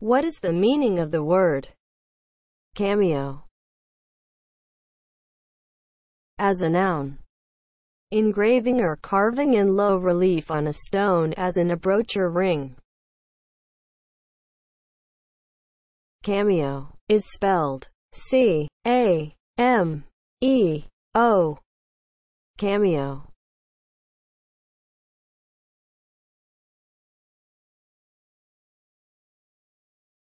What is the meaning of the word cameo? As a noun, engraving or carving in low relief on a stone as in a brooch or ring. Cameo is spelled C-A-M-E-O. Cameo